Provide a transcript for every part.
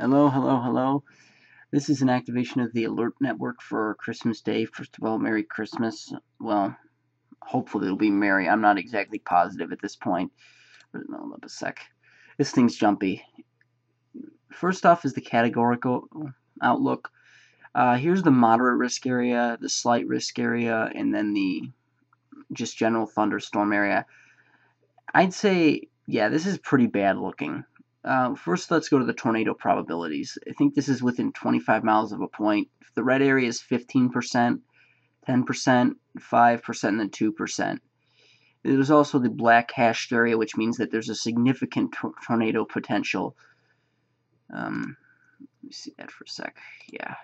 Hello, hello, hello. This is an activation of the alert network for Christmas Day. First of all, Merry Christmas. Well, hopefully it'll be Merry. I'm not exactly positive at this point. Hold up a sec. This thing's jumpy. First off is the categorical outlook. Uh, here's the moderate risk area, the slight risk area, and then the just general thunderstorm area. I'd say, yeah, this is pretty bad looking. Uh, first, let's go to the tornado probabilities. I think this is within 25 miles of a point. The red area is 15%, 10%, 5%, and then 2%. There's also the black hashed area, which means that there's a significant tornado potential. Um, let me see that for a sec. Yeah.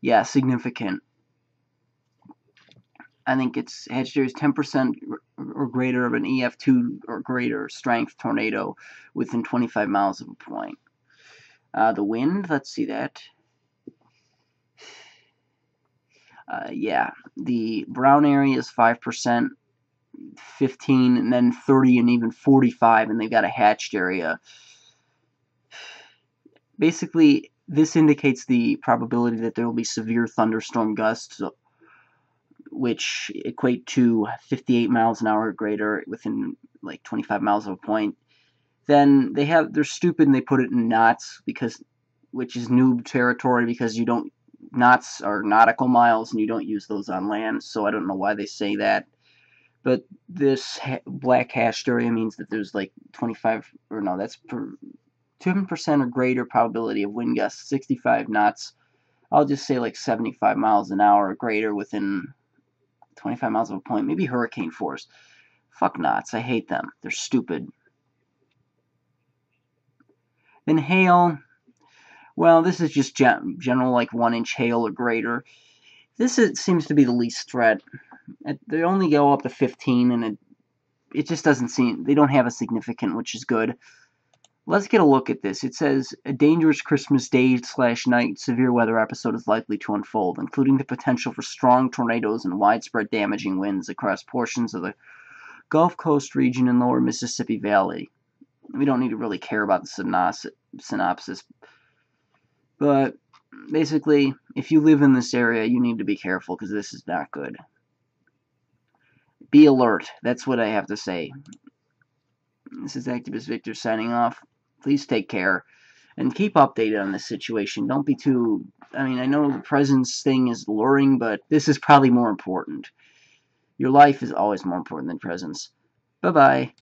Yeah, significant. I think it's hedged is 10% or greater of an EF2 or greater strength tornado within 25 miles of a point. Uh, the wind, let's see that. Uh, yeah, the brown area is 5%, 15, and then 30 and even 45, and they've got a hatched area. Basically, this indicates the probability that there will be severe thunderstorm gusts which equate to 58 miles an hour or greater within like 25 miles of a point, then they have they're stupid and they put it in knots because which is noob territory because you don't knots are nautical miles and you don't use those on land. So I don't know why they say that. But this ha black hashed area means that there's like 25 or no, that's per 7% or greater probability of wind gusts, 65 knots. I'll just say like 75 miles an hour or greater within 25 miles of a point, maybe hurricane force. Fuck knots. I hate them. They're stupid. Then hail. Well, this is just gen general, like one inch hail or greater. This is, seems to be the least threat. They only go up to 15, and it, it just doesn't seem, they don't have a significant, which is good. Let's get a look at this. It says a dangerous Christmas day slash night severe weather episode is likely to unfold, including the potential for strong tornadoes and widespread damaging winds across portions of the Gulf Coast region and lower Mississippi Valley. We don't need to really care about the synopsis, but basically, if you live in this area, you need to be careful because this is not good. Be alert. That's what I have to say. This is Activist Victor signing off please take care and keep updated on this situation. Don't be too. I mean, I know the presents thing is luring, but this is probably more important. Your life is always more important than presents. Bye bye.